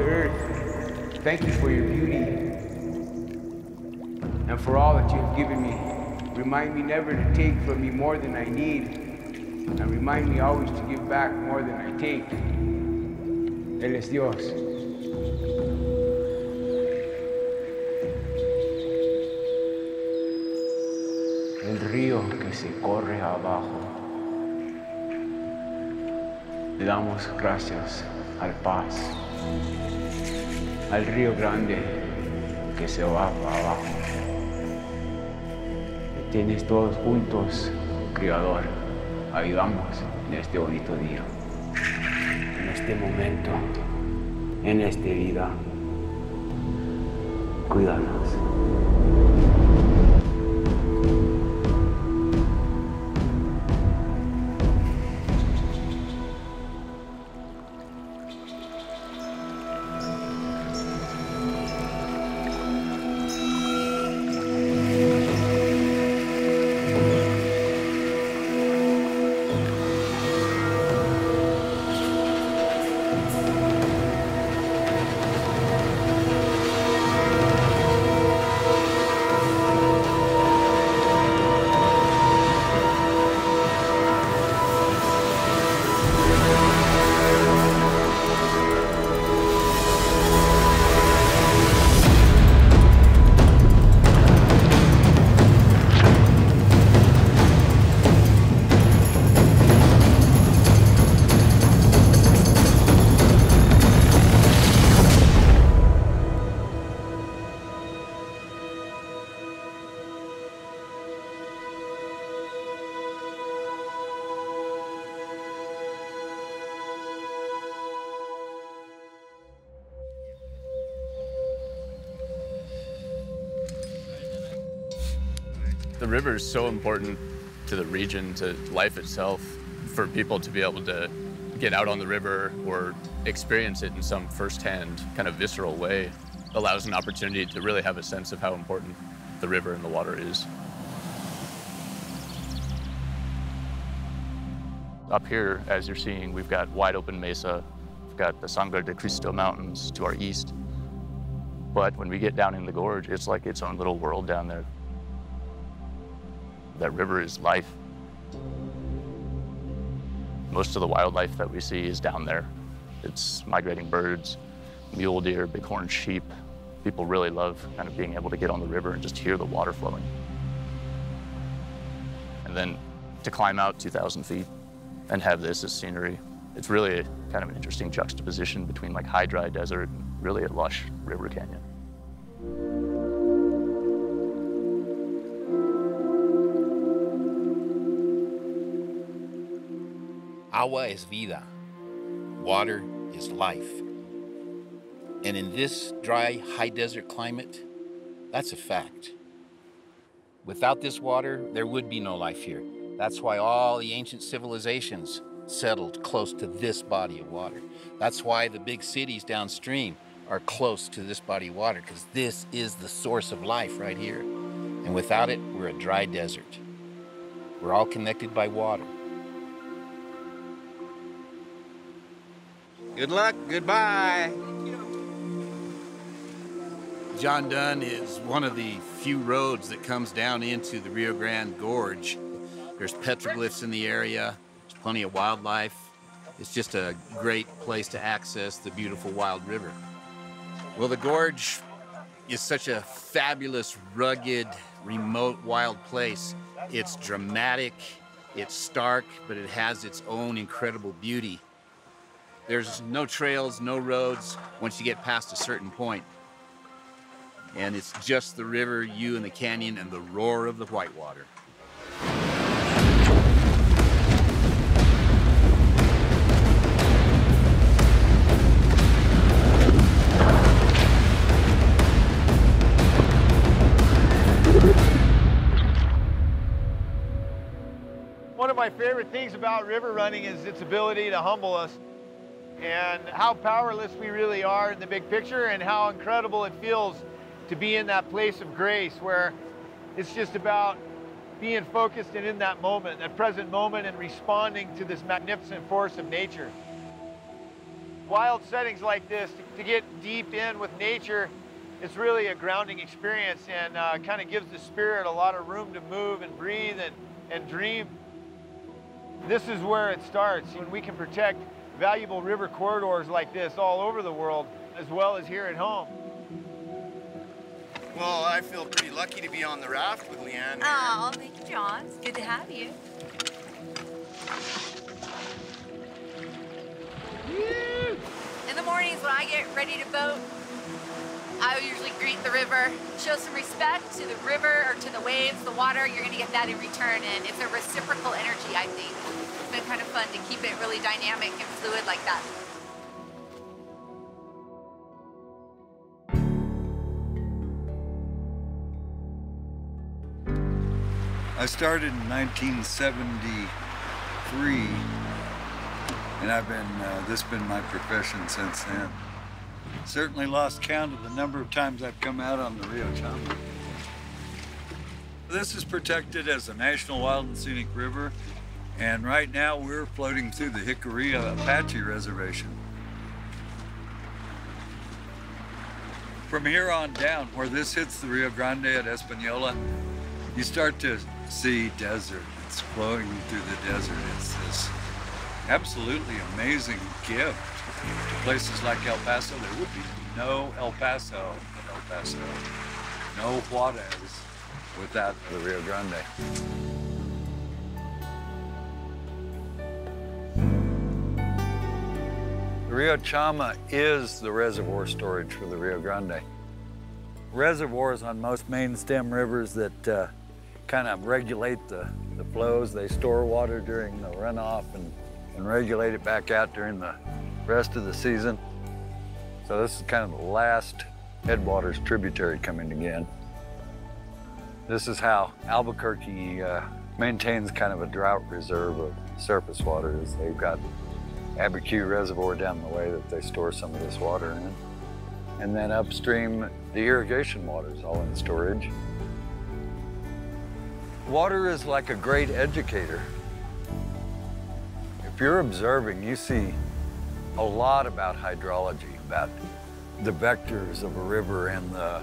Earth, thank you for your beauty and for all that you have given me. Remind me never to take from me more than I need, and remind me always to give back more than I take. Él es Dios. El río que se corre abajo. Le damos gracias al paz, al río grande que se va para abajo. Tienes todos juntos, Creador. Ayudamos en este bonito día, en este momento, en esta vida. Cuídanos. The river is so important to the region, to life itself, for people to be able to get out on the river or experience it in some firsthand, kind of visceral way allows an opportunity to really have a sense of how important the river and the water is. Up here, as you're seeing, we've got wide open mesa. We've got the Sangre de Cristo Mountains to our east. But when we get down in the gorge, it's like its own little world down there. That river is life. Most of the wildlife that we see is down there. It's migrating birds, mule deer, bighorn sheep. People really love kind of being able to get on the river and just hear the water flowing. And then to climb out 2,000 feet and have this as scenery, it's really a, kind of an interesting juxtaposition between like high dry desert and really a lush river canyon. Agua es vida. Water is life. And in this dry, high desert climate, that's a fact. Without this water, there would be no life here. That's why all the ancient civilizations settled close to this body of water. That's why the big cities downstream are close to this body of water, because this is the source of life right here. And without it, we're a dry desert. We're all connected by water. Good luck. Goodbye. John Dunn is one of the few roads that comes down into the Rio Grande Gorge. There's petroglyphs in the area, there's plenty of wildlife. It's just a great place to access the beautiful wild river. Well, the gorge is such a fabulous, rugged, remote, wild place. It's dramatic, it's stark, but it has its own incredible beauty. There's no trails, no roads once you get past a certain point. And it's just the river, you and the canyon, and the roar of the whitewater. One of my favorite things about river running is its ability to humble us and how powerless we really are in the big picture and how incredible it feels to be in that place of grace where it's just about being focused and in that moment, that present moment and responding to this magnificent force of nature. wild settings like this, to, get deep in with nature, it's really a grounding experience and uh, kind of gives the spirit a lot of room to move and breathe and, and dream. This is where it starts. When we can protect valuable river corridors like this all over the world, as well as here at home. Well, I feel pretty lucky to be on the raft with Leanne. Oh, thank you, John. It's good to have you. In the mornings when I get ready to boat, I usually greet the river, show some respect to the river or to the waves, the water. You're going to get that in return, and it's a reciprocal energy, I think. Been kind of fun to keep it really dynamic and fluid like that. I started in 1973, and I've been, uh, this has been my profession since then. Certainly lost count of the number of times I've come out on the Rio Chama. This is protected as a National Wild and Scenic River, and right now we're floating through the Jicarilla Apache Reservation. From here on down, where this hits the Rio Grande at Espanola, you start to see desert. It's flowing through the desert. It's this absolutely amazing gift to places like El Paso. There would be no El Paso in El Paso, no Juarez without the Rio Grande. Rio Chama is the reservoir storage for the Rio Grande. Reservoirs on most main stem rivers that uh, kind of regulate the, the flows. They store water during the runoff and, and regulate it back out during the rest of the season. So this is kind of the last headwaters tributary coming again. This is how Albuquerque uh, maintains kind of a drought reserve of surface water is they've got Abiquiu Reservoir down the way that they store some of this water in. And then upstream, the irrigation water is all in storage. Water is like a great educator. If you're observing, you see a lot about hydrology, about the vectors of a river and the,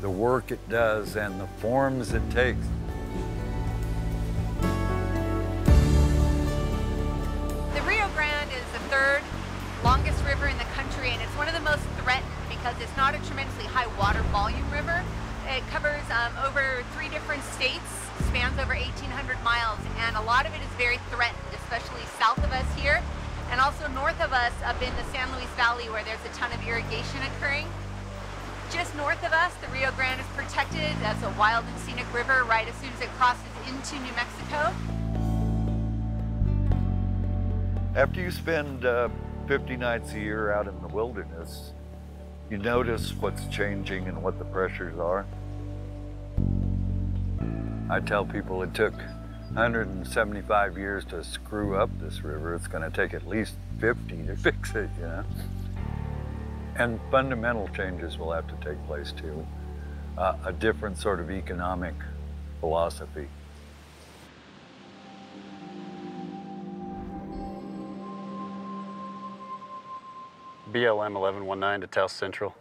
the work it does and the forms it takes. Because it's not a tremendously high water volume river. It covers um, over three different states, spans over 1,800 miles, and a lot of it is very threatened, especially south of us here, and also north of us up in the San Luis Valley where there's a ton of irrigation occurring. Just north of us, the Rio Grande is protected as a wild and scenic river right as soon as it crosses into New Mexico. After you spend uh, 50 nights a year out in the wilderness, you notice what's changing and what the pressures are. I tell people it took 175 years to screw up this river. It's going to take at least 50 to fix it, you know. And fundamental changes will have to take place too. Uh, a different sort of economic philosophy. BLM 1119 to Taos Central.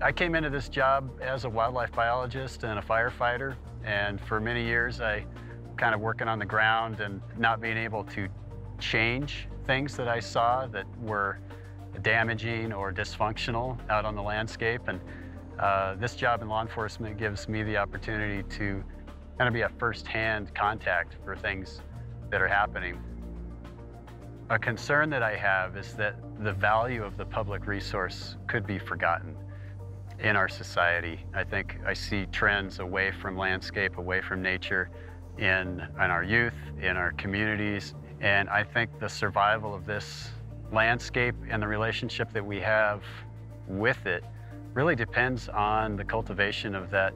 I came into this job as a wildlife biologist and a firefighter, and for many years I kind of working on the ground and not being able to change things that I saw that were damaging or dysfunctional out on the landscape. And uh, this job in law enforcement gives me the opportunity to kind of be a first-hand contact for things that are happening. A concern that I have is that the value of the public resource could be forgotten in our society. I think I see trends away from landscape, away from nature in, in our youth, in our communities, and I think the survival of this landscape and the relationship that we have with it really depends on the cultivation of that,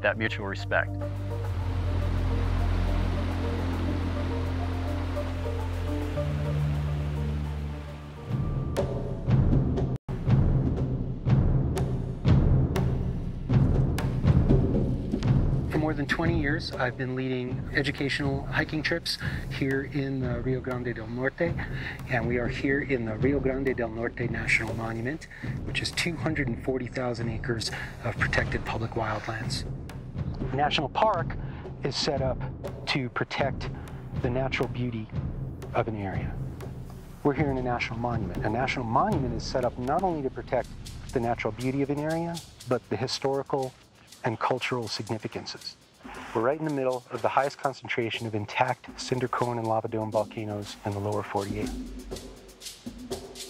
that mutual respect. Years, I've been leading educational hiking trips here in the Rio Grande del Norte, and we are here in the Rio Grande del Norte National Monument, which is 240,000 acres of protected public wildlands. National Park is set up to protect the natural beauty of an area. We're here in a national monument. A national monument is set up not only to protect the natural beauty of an area, but the historical and cultural significances. We're right in the middle of the highest concentration of intact cinder cone and lava dome volcanoes in the lower 48.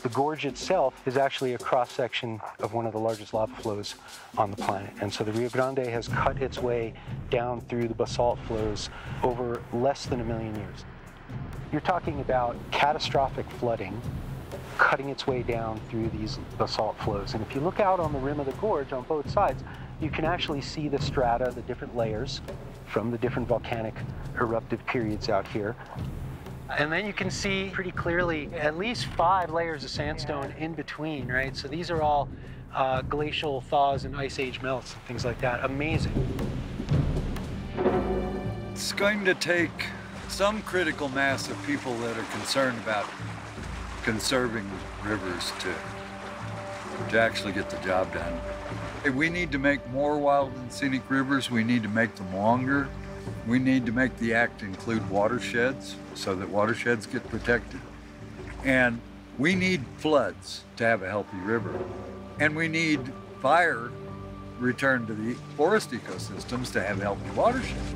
The gorge itself is actually a cross section of one of the largest lava flows on the planet. And so the Rio Grande has cut its way down through the basalt flows over less than a million years. You're talking about catastrophic flooding cutting its way down through these basalt flows. And if you look out on the rim of the gorge on both sides, you can actually see the strata, the different layers from the different volcanic eruptive periods out here. And then you can see pretty clearly at least five layers of sandstone in between, right? So these are all uh, glacial thaws and ice age melts and things like that. Amazing. It's going to take some critical mass of people that are concerned about conserving rivers to, to actually get the job done. We need to make more wild and scenic rivers. We need to make them longer. We need to make the act include watersheds so that watersheds get protected. And we need floods to have a healthy river. And we need fire return to the forest ecosystems to have healthy watersheds.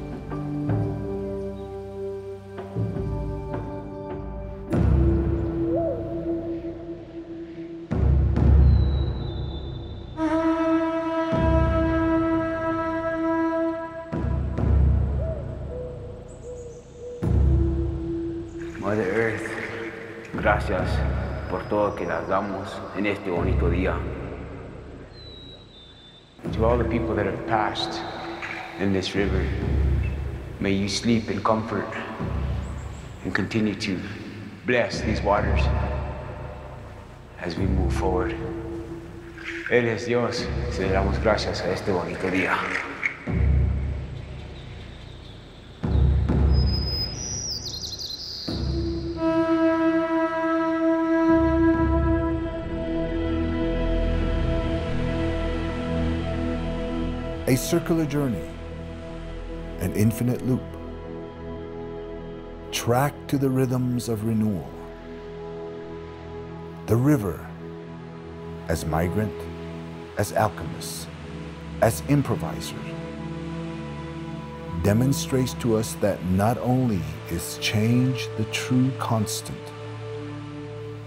Gracias por todo que las damos en este bonito día. To all the people that have passed in this river, may you sleep in comfort and continue to bless these waters as we move forward. Él es Dios, se le damos gracias a este bonito día. Circular journey, an infinite loop, tracked to the rhythms of renewal. The river, as migrant, as alchemist, as improviser, demonstrates to us that not only is change the true constant,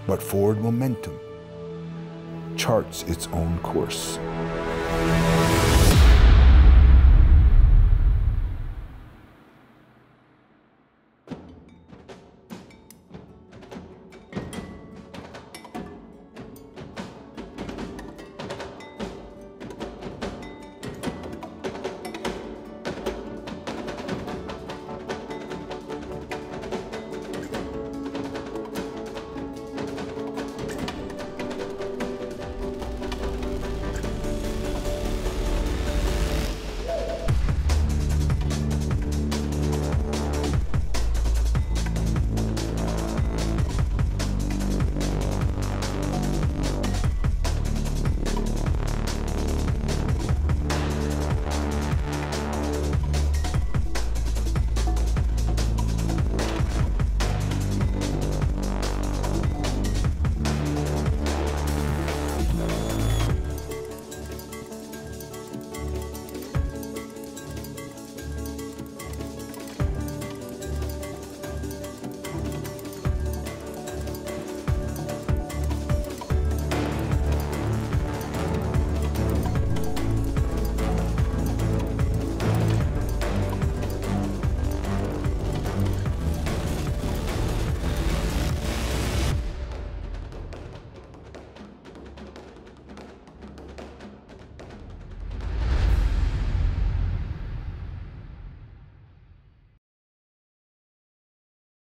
but forward momentum charts its own course.